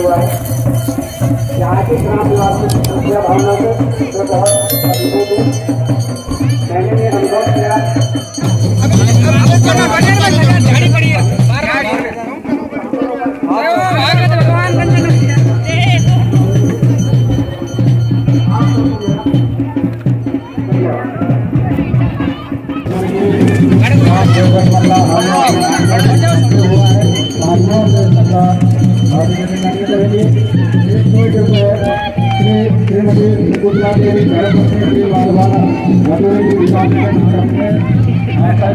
हुआ है। यहाँ के संख्या भावना से बहुत मैंने अनुभव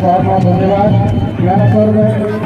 बहुत बहुत धन्यवाद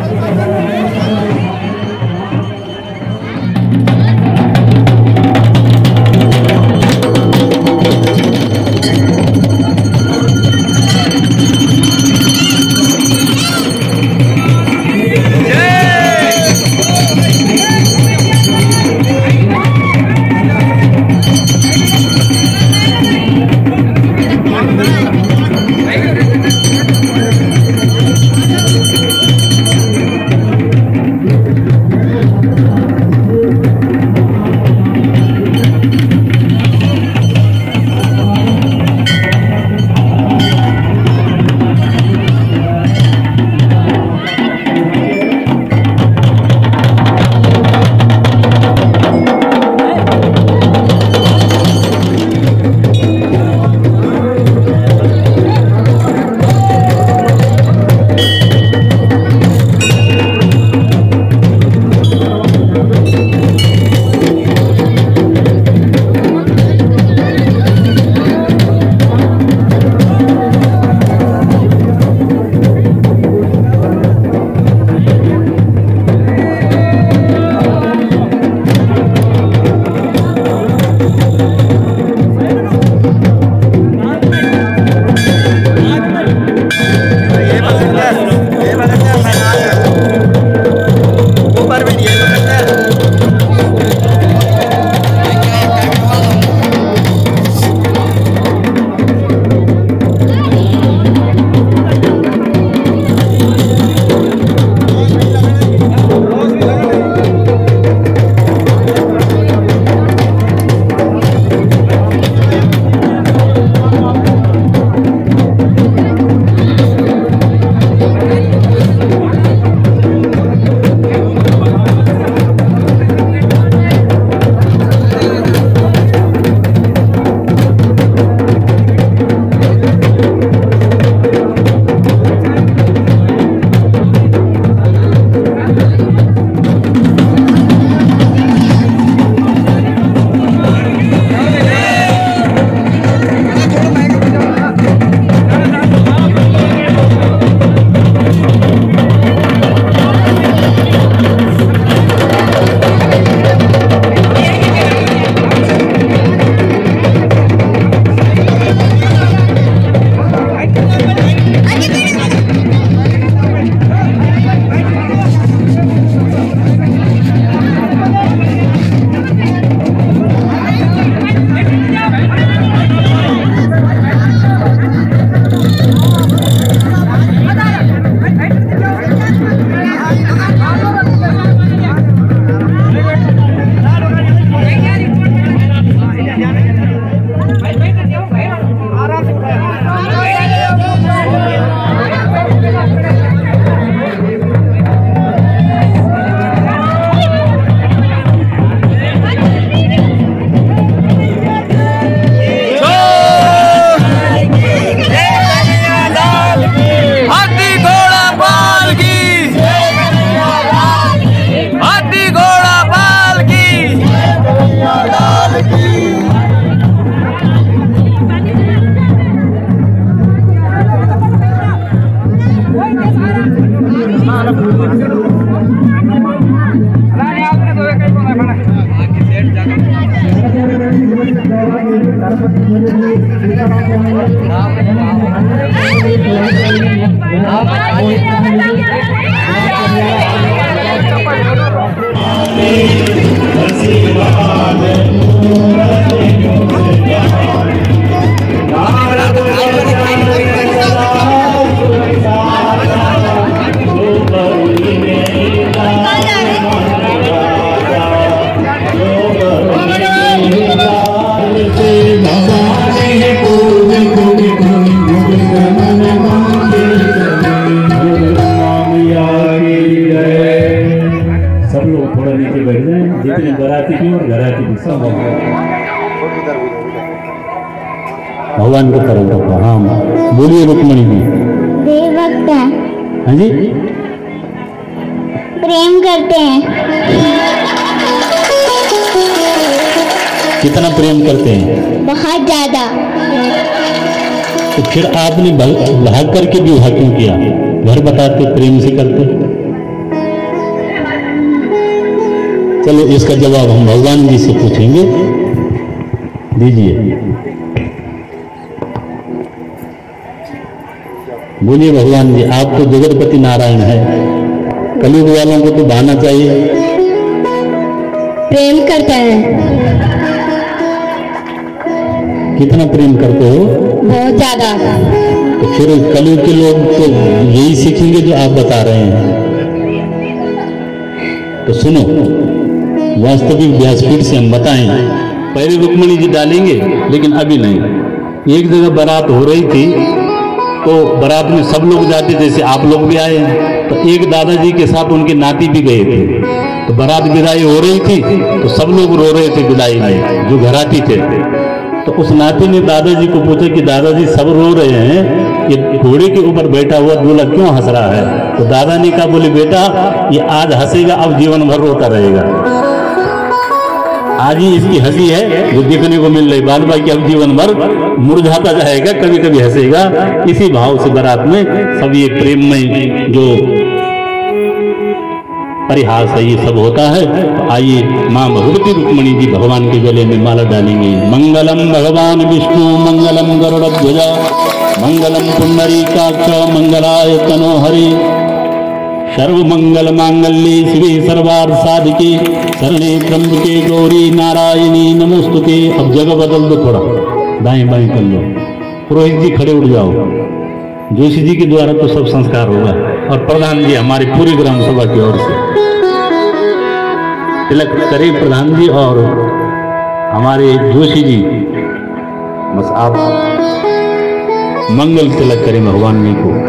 Thank you. को रखो हाँ बोलिए रुक्मणी जी देवभक्त हैं हाँ जी प्रेम करते हैं कितना प्रेम करते हैं बहुत ज़्यादा तो फिर आपने भाग करके भी विवाह क्यों किया घर बताते प्रेम से करते चलो इसका जवाब हम भगवान जी से पूछेंगे दीजिए बोलिए भगवान जी आप तो जगतपति नारायण है। कलयुग वालों को तो बहाना चाहिए। प्रेम करते हैं। कितना प्रेम करते हो? बहुत ज़्यादा। तो फिर कलयुग के लोग तो यही सीखेंगे जो आप बता रहे हैं। तो सुनो वास्तविक व्यासपीठ से हम बताएँ। पहले रुक्मणी जी डालेंगे लेकिन अभी नहीं। एक जगह बारात हो रही थी तो बारात में सब लोग जाते, जैसे आप लोग भी आए तो एक दादाजी के साथ उनके नाती भी गए थे। तो बारात विदाई हो रही थी तो सब लोग रो रहे थे विदाई में, जो घराती थे। तो उस नाती ने दादाजी को पूछा कि दादाजी सब रो रहे हैं, ये घोड़े के ऊपर बैठा हुआ दूल्हा क्यों हंस रहा है? तो दादा ने कहा, बोले, बेटा, ये आज हंसेगा, अब जीवन भर रोता रहेगा। आज ही इसकी हँसी है, जो देखने को मिल रही बाद बाकी, अब जीवन भर मुरझाता जाएगा कभी कभी हंसेगा। इसी भाव से बारात में सब ये प्रेम में जो परिहास है ये सब होता है तो आइए माँ भगवती रुक्मणी जी भगवान के गले में माला डालेंगे। मंगलम भगवान विष्णु, मंगलम गरुड़ ध्वजा, मंगलम पुंडरी काक्ष मंगलाय तनो हरि सर्व मंगल मांगल्ये शिवे सर्वार्थ साधिके शरणे त्र्यंबके गौरी नारायणी, नमोस्तुते। अब जगह बदल दो थोड़ा। दाएँ बाएँ कर लो। पुरोहित जी खड़े उठ जाओ। जोशी जी के द्वारा तो सब संस्कार होगा और प्रधान जी हमारी पूरी ग्राम सभा की ओर से। तिलक करे प्रधान जी और हमारे जोशी जी। बस आप मंगल तिलक करें भगवान जी को।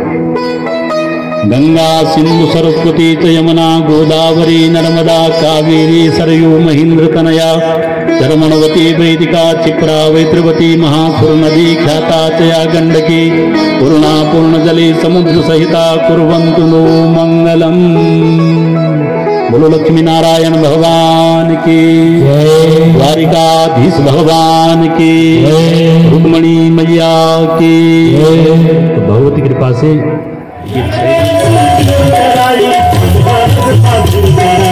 गंगा, सिंधु सरस्वती च यमुना, गोदावरी, नर्मदा, कावेरी, सरयू, महेंद्र तनया चरमणवती वैदिका क्षिप्रा वैत्रवती महासुर नदी, ख्याता, चया, गंडकी पूर्णा पूर्ण जले समुद्र सहिता कुर्वन्तु नो मंगलम। बोलो लक्ष्मी नारायण भगवान की। द्वारिकाधीश भगवान की। रुक्मणी मैया की। तो भगवती कृपा से Thank you.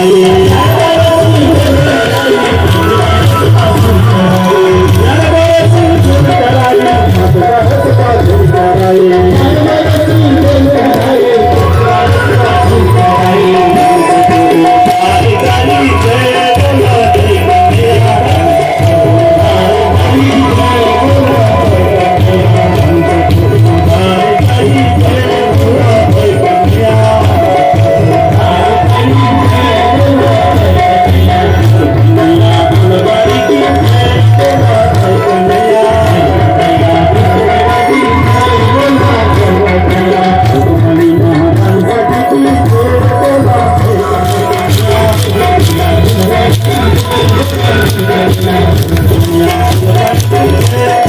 Yeah.